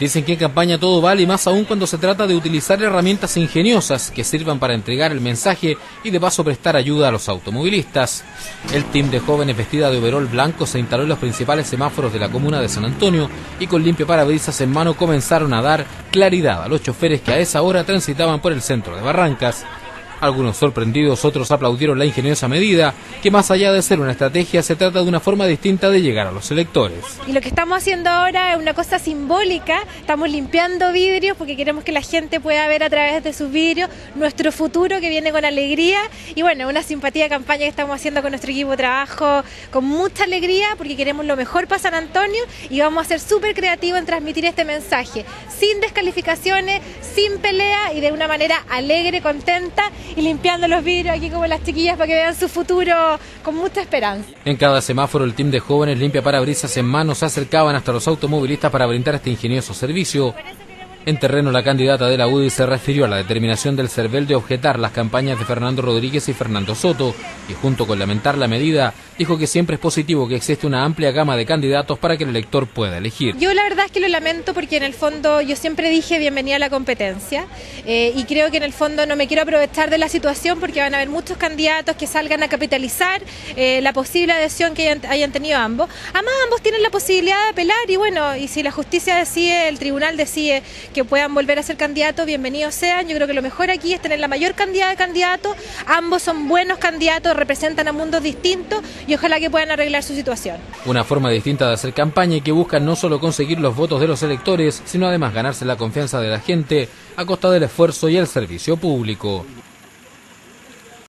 Dicen que en campaña todo vale y más aún cuando se trata de utilizar herramientas ingeniosas que sirvan para entregar el mensaje y de paso prestar ayuda a los automovilistas. El team de jóvenes vestida de overol blanco se instaló en los principales semáforos de la comuna de San Antonio y con limpio parabrisas en mano comenzaron a dar claridad a los choferes que a esa hora transitaban por el centro de Barrancas. Algunos sorprendidos, otros aplaudieron la ingeniosa medida, que más allá de ser una estrategia, se trata de una forma distinta de llegar a los electores. Y lo que estamos haciendo ahora es una cosa simbólica, estamos limpiando vidrios porque queremos que la gente pueda ver a través de sus vidrios nuestro futuro que viene con alegría y bueno, una simpatía de campaña que estamos haciendo con nuestro equipo de trabajo con mucha alegría porque queremos lo mejor para San Antonio y vamos a ser súper creativos en transmitir este mensaje, sin descalificaciones, sin pelea y de una manera alegre, contenta y limpiando los vidrios aquí como las chiquillas para que vean su futuro con mucha esperanza. En cada semáforo el team de jóvenes limpia parabrisas en mano se acercaban hasta los automovilistas para brindar este ingenioso servicio. En terreno, la candidata de la UDI se refirió a la determinación del CERVEL de objetar las campañas de Fernando Rodríguez y Fernando Soto, y junto con lamentar la medida, dijo que siempre es positivo que existe una amplia gama de candidatos para que el elector pueda elegir. Yo la verdad es que lo lamento porque en el fondo yo siempre dije bienvenida a la competencia eh, y creo que en el fondo no me quiero aprovechar de la situación porque van a haber muchos candidatos que salgan a capitalizar eh, la posible adhesión que hayan, hayan tenido ambos. Además ambos tienen la posibilidad de apelar y bueno, y si la justicia decide, el tribunal decide que puedan volver a ser candidatos, bienvenidos sean. Yo creo que lo mejor aquí es tener la mayor cantidad de candidatos. Ambos son buenos candidatos, representan a mundos distintos y ojalá que puedan arreglar su situación. Una forma distinta de hacer campaña y que busca no solo conseguir los votos de los electores, sino además ganarse la confianza de la gente a costa del esfuerzo y el servicio público.